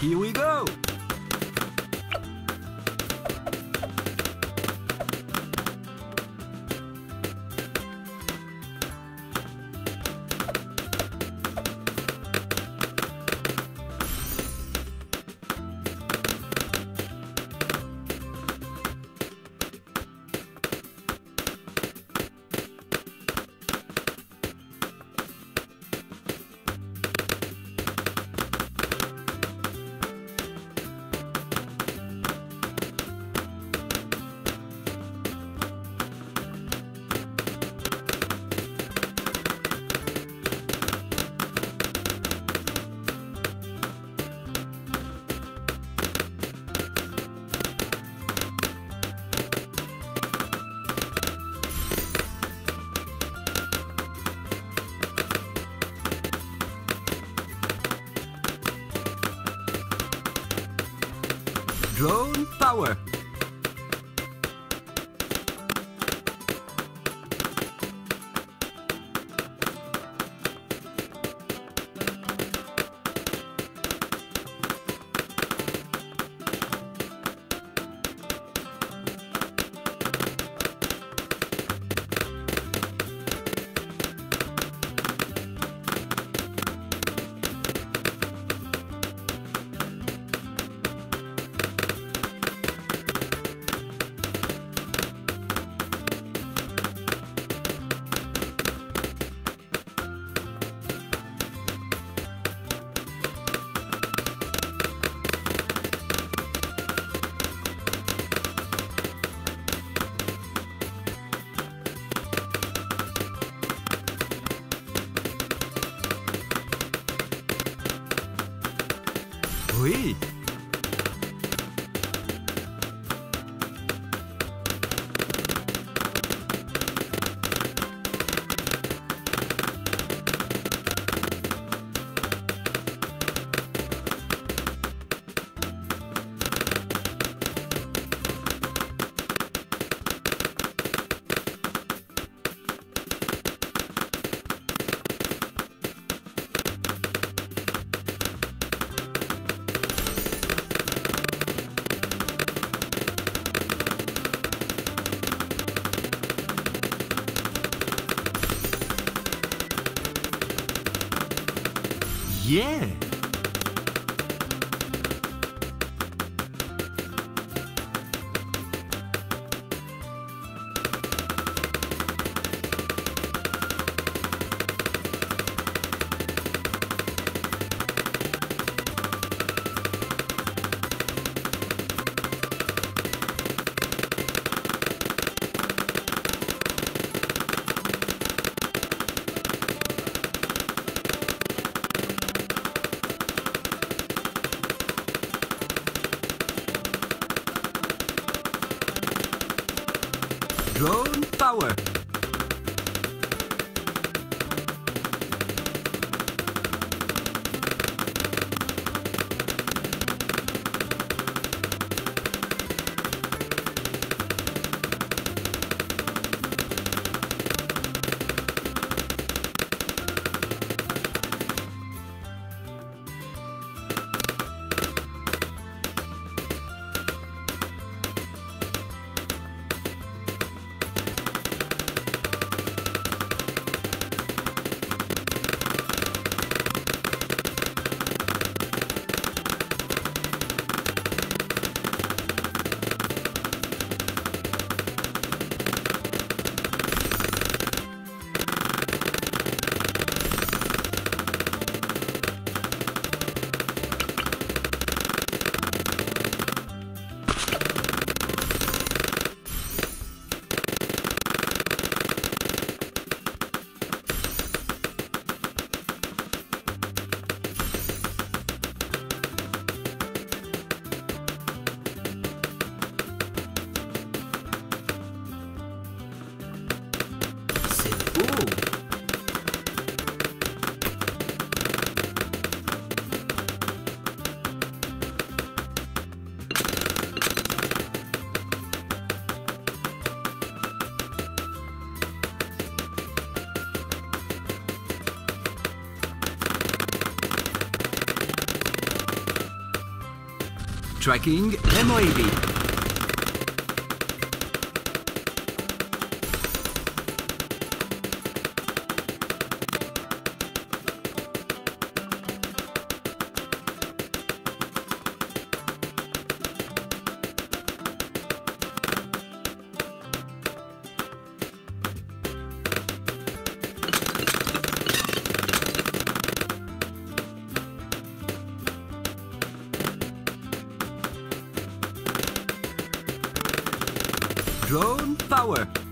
Here we go! Power! Yeah! Drone power! Tracking MOAB. Drone power.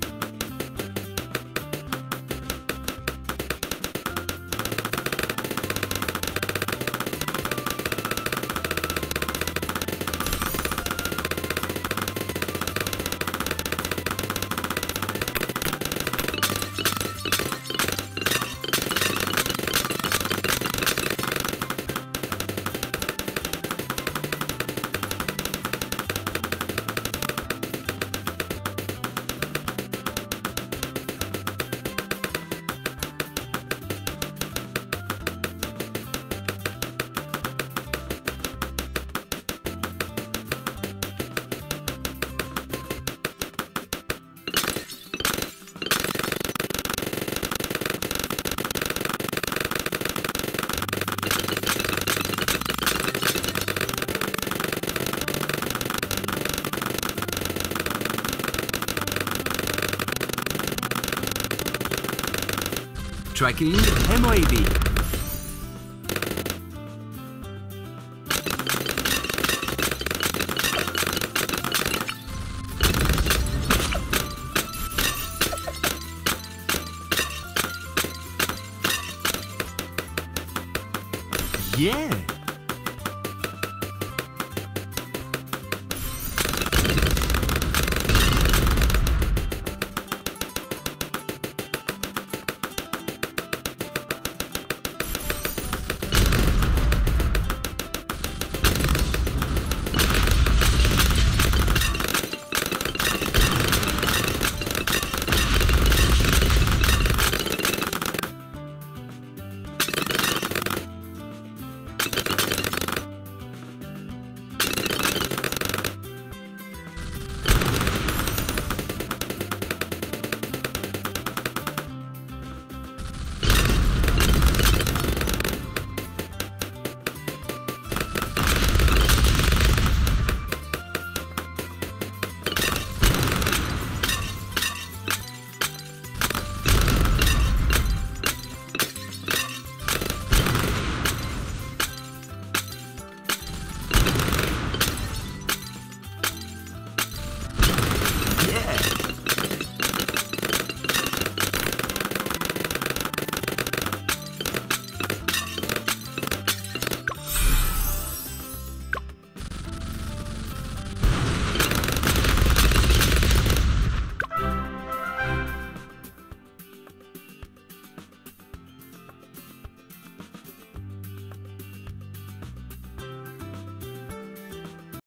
Tracking MOAB. Yeah!